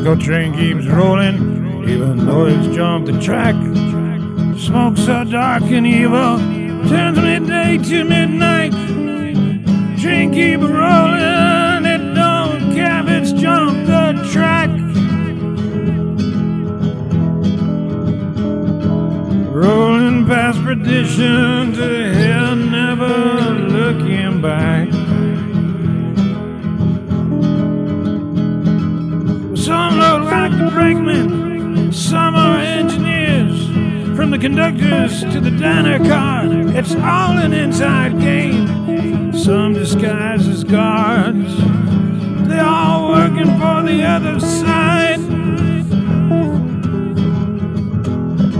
narco train keeps rolling, even though it's jumped the track. Smoke so dark and evil, turns midday to midnight. Train keep rolling, it don't care if it's jumped the track. Rolling past perdition to hell, never looking back. Some are engineers. From the conductors to the diner car, it's all an inside game. Some disguised as guards, they're all working for the other side.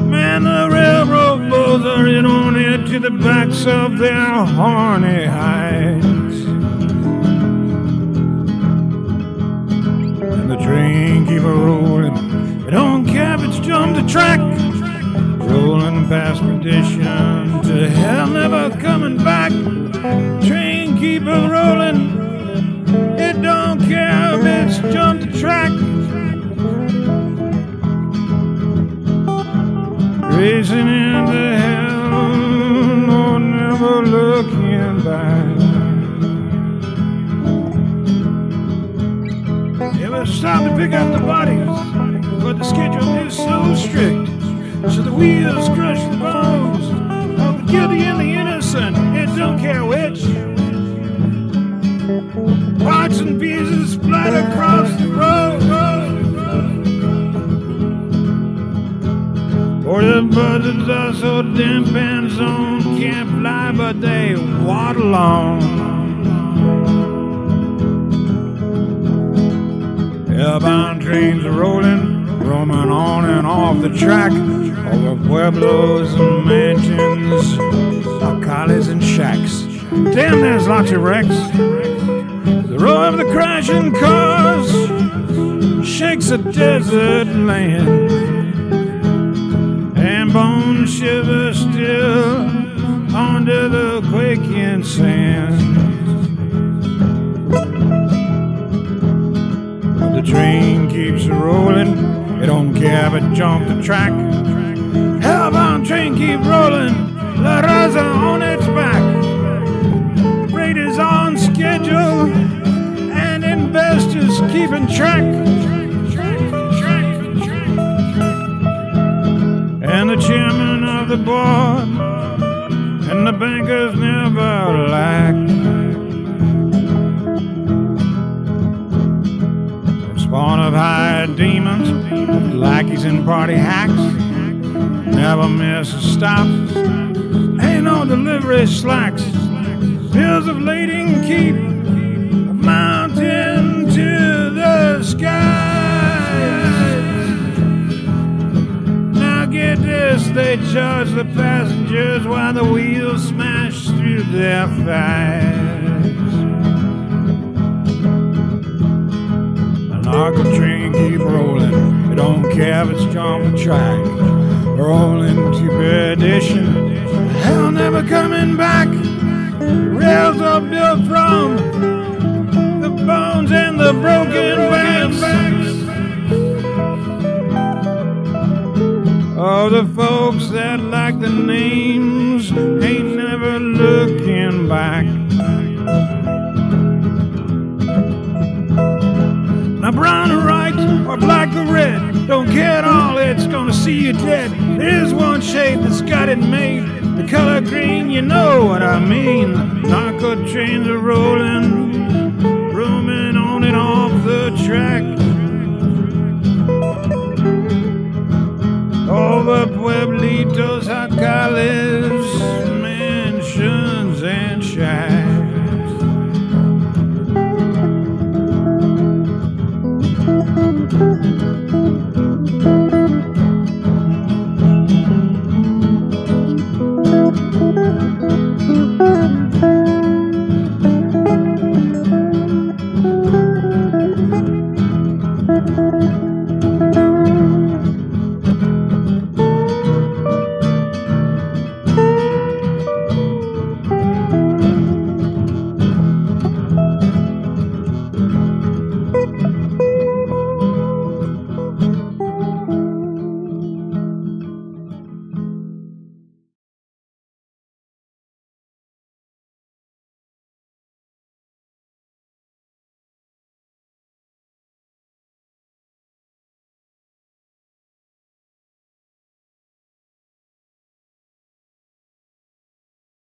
Man, the railroad bulls are in on it to the backs of their horny hides. Track. Rolling past perdition to hell, never coming back. Train keep a rolling. It don't care if it's jumped the track. Racing into hell, no, never looking back. Ever time to pick up the bodies, but the schedule is so strict, so the wheels crush the bones of the guilty and the innocent. It don't care which. Parts and pieces splatter across the road. Or the buzzards are so damp and zone can't fly, but they waddle on. Hellbound trains are rolling, roaming on and off the track over pueblos and mansions, alcales and shacks. Damn, there's lots of wrecks. The roar of the crashing cars shakes a desert land and bones shiver still under the quaking sand. The train keeps rolling, it don't care if it jumped the track. Hellbound train keep rolling, La Raza on its back. Freight is on schedule, and investors keeping track. and the chairman of the board and the bankers never lack. Spawn of hired demons, lackeys and party hacks, never miss a stop. Ain't no delivery slacks. Bills of lading keep mounting to the skies. Now get this, they charge the passengers while the wheels smash through their thighs. The narco train keep rolling, it don't care if it's jumping track. Rolling to perdition, hell never coming back. Rails are built from the bones and the broken backs. Oh, the folks that like the names ain't never looking back. or black or red. Don't care at all, it's gonna see you dead. There's one shade that's got it made. The color green, you know what I mean. Narco trains are rolling.